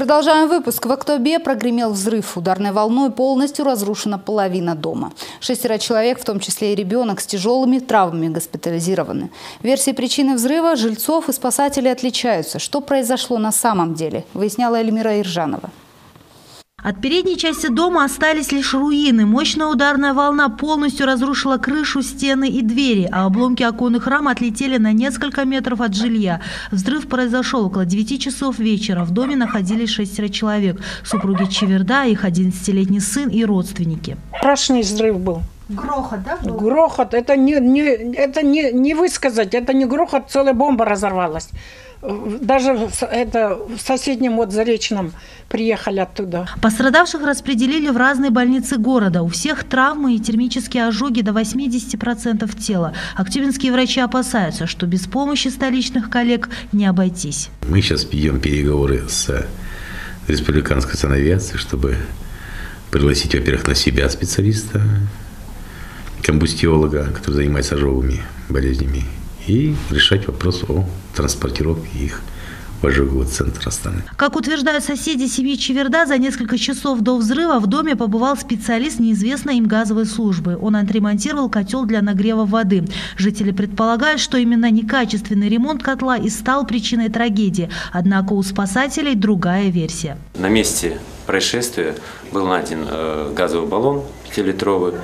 Продолжаем выпуск. В Актобе прогремел взрыв. Ударной волной полностью разрушена половина дома. Шестеро человек, в том числе и ребенок, с тяжелыми травмами госпитализированы. Версии причины взрыва жильцов и спасателей отличаются. Что произошло на самом деле, выясняла Эльмира Иржанова. От передней части дома остались лишь руины. Мощная ударная волна полностью разрушила крышу, стены и двери, а обломки оконных рам отлетели на несколько метров от жилья. Взрыв произошел около 9 часов вечера. В доме находились шестеро человек. Супруги Чеверда, их 11-летний сын и родственники. Страшный взрыв был. Грохот, да? Был? Грохот, это не, не, это не, не высказать, это не грохот, целая бомба разорвалась. Даже это в соседнем вот Заречном приехали оттуда. Пострадавших распределили в разные больницы города. У всех травмы и термические ожоги до 80% тела. Актюбинские врачи опасаются, что без помощи столичных коллег не обойтись. Мы сейчас ведем переговоры с республиканской санавиацией, чтобы пригласить, во-первых, на себя специалиста, комбустиолога, который занимается ожоговыми болезнями, и решать вопрос о транспортировке их в ожоговый центр Астаны. Как утверждают соседи семьи Чеверда, за несколько часов до взрыва в доме побывал специалист неизвестной им газовой службы. Он отремонтировал котел для нагрева воды. Жители предполагают, что именно некачественный ремонт котла и стал причиной трагедии. Однако у спасателей другая версия. На месте происшествия был найден э, газовый баллон 5-литровый,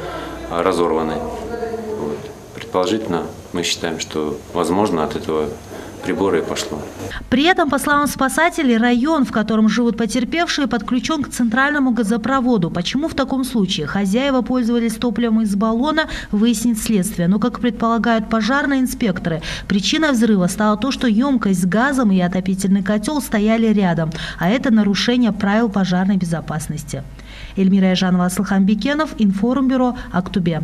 э, разорванный. Вот. Предположительно, мы считаем, что возможно от этого прибора и пошло. При этом, по словам спасателей, район, в котором живут потерпевшие, подключен к центральному газопроводу. Почему в таком случае хозяева пользовались топливом из баллона, выяснит следствие. Но, как предполагают пожарные инспекторы, причиной взрыва стало то, что емкость с газом и отопительный котел стояли рядом, а это нарушение правил пожарной безопасности. Эльмира Ежанова, Аслхан Бекенов, Информбюро, Актубе.